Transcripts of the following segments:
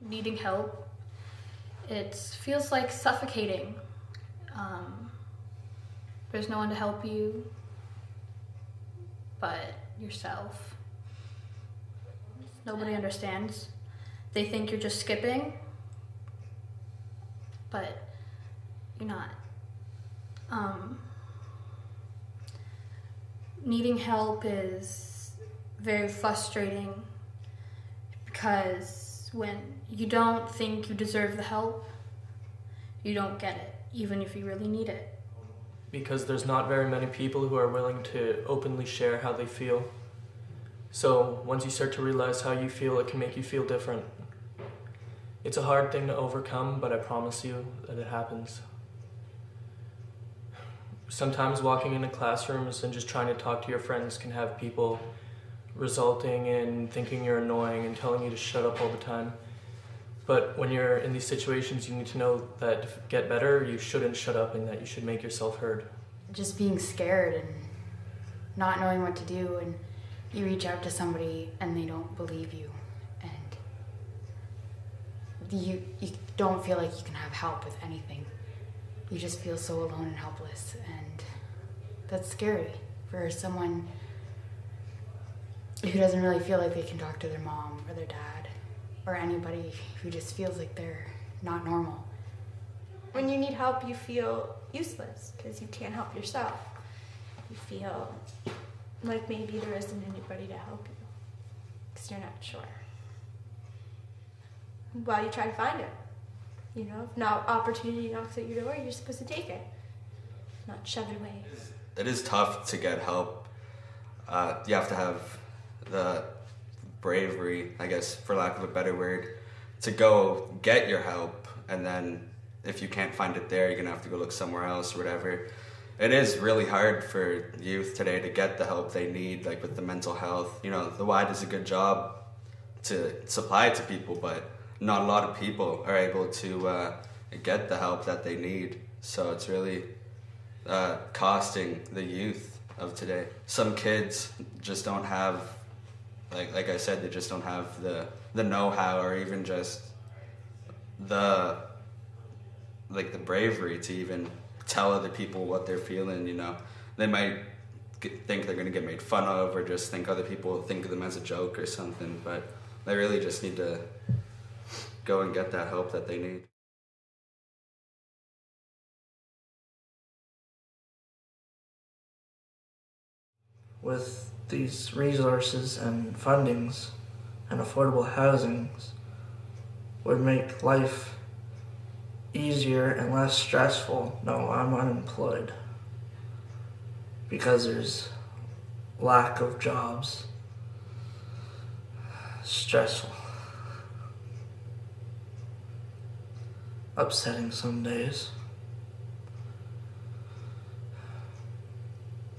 needing help. It feels like suffocating. Um, there's no one to help you but yourself. Nobody understands. They think you're just skipping, but you're not. Um, needing help is very frustrating because when you don't think you deserve the help, you don't get it, even if you really need it. Because there's not very many people who are willing to openly share how they feel. So once you start to realize how you feel, it can make you feel different. It's a hard thing to overcome, but I promise you that it happens. Sometimes walking into classrooms and just trying to talk to your friends can have people resulting in thinking you're annoying and telling you to shut up all the time. But when you're in these situations, you need to know that to get better, you shouldn't shut up and that you should make yourself heard. Just being scared and not knowing what to do, and you reach out to somebody and they don't believe you, and you, you don't feel like you can have help with anything. You just feel so alone and helpless, and that's scary for someone who doesn't really feel like they can talk to their mom or their dad or anybody who just feels like they're not normal. When you need help, you feel useless because you can't help yourself. You feel like maybe there isn't anybody to help you because you're not sure. Well, you try to find it. You know, if now opportunity knocks at your door, you're supposed to take it, not shove it away. It is tough to get help. Uh, you have to have the bravery, I guess, for lack of a better word, to go get your help. And then if you can't find it there, you're to have to go look somewhere else or whatever. It is really hard for youth today to get the help they need, like with the mental health. You know, the Y does a good job to supply it to people, but not a lot of people are able to uh, get the help that they need. So it's really uh, costing the youth of today. Some kids just don't have like like I said, they just don't have the the know how or even just the like the bravery to even tell other people what they're feeling. You know, they might get, think they're going to get made fun of or just think other people think of them as a joke or something. But they really just need to go and get that help that they need. With these resources and fundings and affordable housings would make life easier and less stressful. No, I'm unemployed because there's lack of jobs. Stressful. Upsetting some days.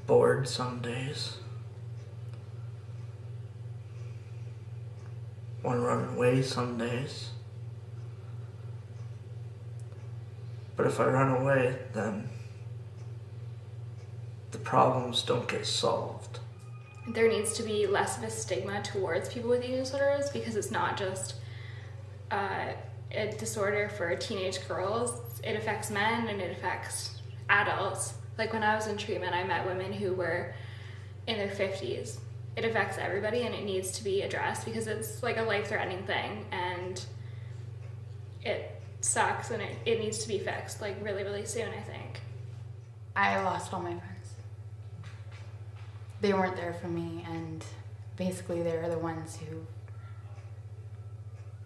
Bored some days. To run away some days. But if I run away, then the problems don't get solved. There needs to be less of a stigma towards people with eating disorders because it's not just uh, a disorder for teenage girls, it affects men and it affects adults. Like when I was in treatment, I met women who were in their 50s it affects everybody and it needs to be addressed because it's like a life-threatening thing and it sucks and it, it needs to be fixed like really really soon i think. I lost all my friends. They weren't there for me and basically they were the ones who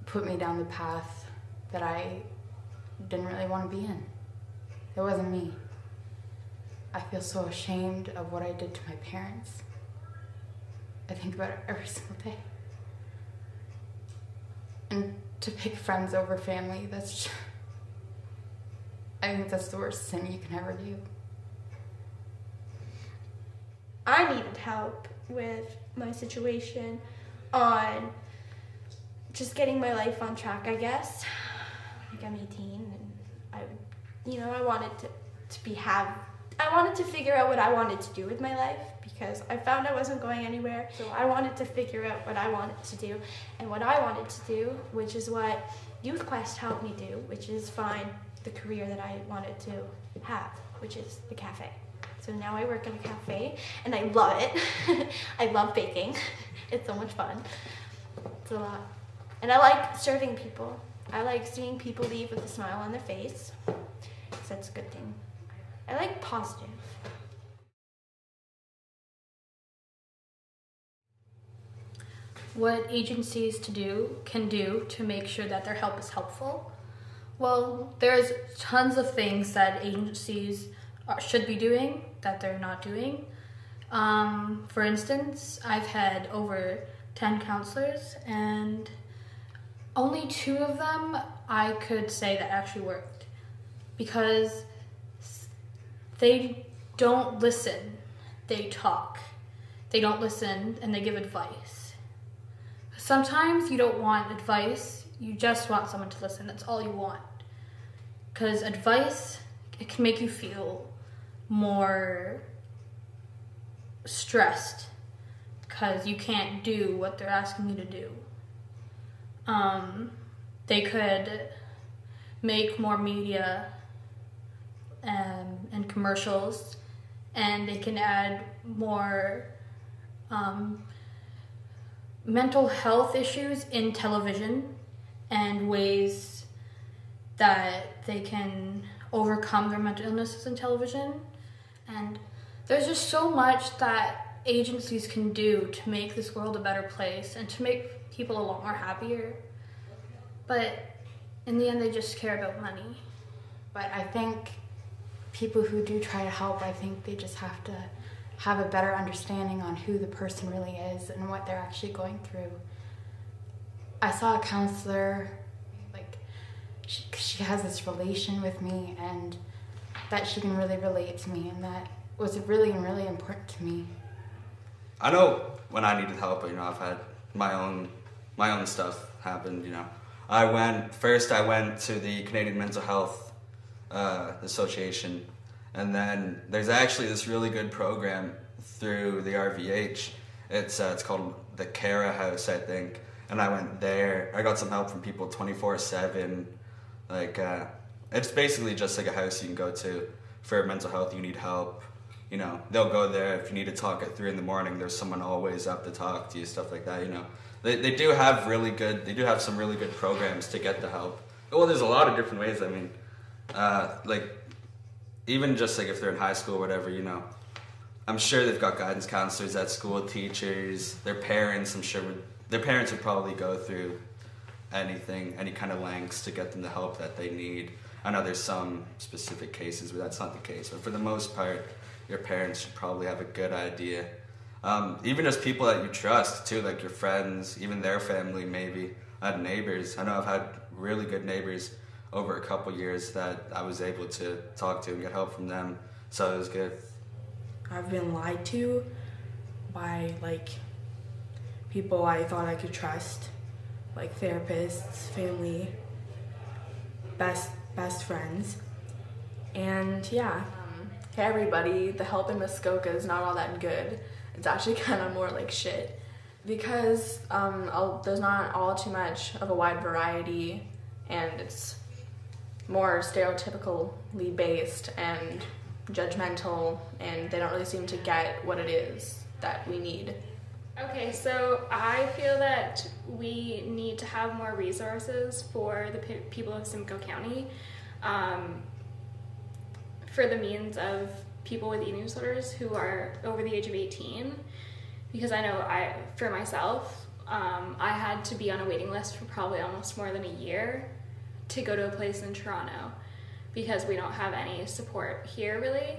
put me down the path that i didn't really want to be in. It wasn't me. I feel so ashamed of what i did to my parents I think about it every single day. And to pick friends over family, that's just, I think that's the worst sin you can ever do. I needed help with my situation on just getting my life on track, I guess. Like I'm 18 and I, you know, I wanted to, to be have, I wanted to figure out what I wanted to do with my life because I found I wasn't going anywhere. So I wanted to figure out what I wanted to do and what I wanted to do, which is what Youth Quest helped me do, which is find the career that I wanted to have, which is the cafe. So now I work in a cafe and I love it. I love baking. It's so much fun. It's a lot. And I like serving people. I like seeing people leave with a smile on their face. So that's a good thing. I like positive. What agencies to do can do to make sure that their help is helpful. Well, there's tons of things that agencies should be doing that they're not doing. Um, for instance, I've had over 10 counselors, and only two of them I could say that actually worked because they don't listen, they talk. They don't listen and they give advice. Sometimes you don't want advice, you just want someone to listen. That's all you want. Because advice, it can make you feel more stressed because you can't do what they're asking you to do. Um, they could make more media um, and commercials, and they can add more um, mental health issues in television and ways that they can overcome their mental illnesses in television. And there's just so much that agencies can do to make this world a better place and to make people a lot more happier. But in the end, they just care about money. But I think people who do try to help, I think they just have to have a better understanding on who the person really is and what they're actually going through. I saw a counselor, like, she, she has this relation with me and that she can really relate to me, and that was really, really important to me. I know when I needed help, you know, I've had my own my own stuff happen, you know. I went first I went to the Canadian Mental Health uh, Association and then there's actually this really good program through the RVH. It's uh, it's called the Cara House, I think. And I went there. I got some help from people 24/7. Like uh, it's basically just like a house you can go to for mental health. You need help. You know, they'll go there if you need to talk at three in the morning. There's someone always up to talk to you, stuff like that. You know, they they do have really good. They do have some really good programs to get the help. Well, there's a lot of different ways. I mean, uh, like even just like if they're in high school or whatever, you know, I'm sure they've got guidance counselors at school, teachers, their parents. I'm sure would, their parents would probably go through anything, any kind of lengths to get them the help that they need. I know there's some specific cases where that's not the case, but for the most part, your parents should probably have a good idea. Um, even just people that you trust too, like your friends, even their family, maybe. I had neighbors. I know I've had really good neighbors over a couple years that I was able to talk to and get help from them. So it was good. I've been lied to by like people I thought I could trust, like therapists, family, best best friends, and yeah. Um, hey everybody, the help in Muskoka is not all that good. It's actually kind of more like shit because um, there's not all too much of a wide variety, and it's more stereotypically based and judgmental, and they don't really seem to get what it is that we need. Okay, so I feel that we need to have more resources for the people of Simcoe County um, for the means of people with eating disorders who are over the age of 18. Because I know I, for myself, um, I had to be on a waiting list for probably almost more than a year to go to a place in Toronto because we don't have any support here really.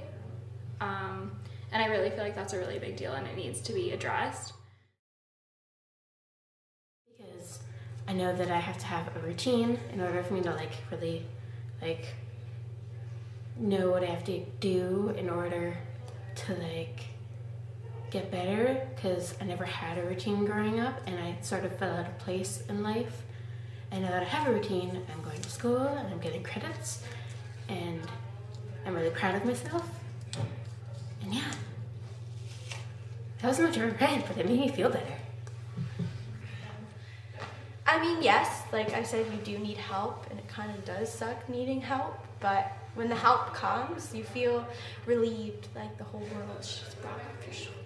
Um, and I really feel like that's a really big deal and it needs to be addressed. Because I know that I have to have a routine in order for me to like really like know what I have to do in order to like get better because I never had a routine growing up and I sort of fell out of place in life. And know that I have a routine, I'm going to school and I'm getting credits and I'm really proud of myself. And yeah. That wasn't much of a rant, but it made me feel better. I mean, yes, like I said, you do need help, and it kind of does suck needing help, but when the help comes, you feel relieved, like the whole world's just brought off your shoulders.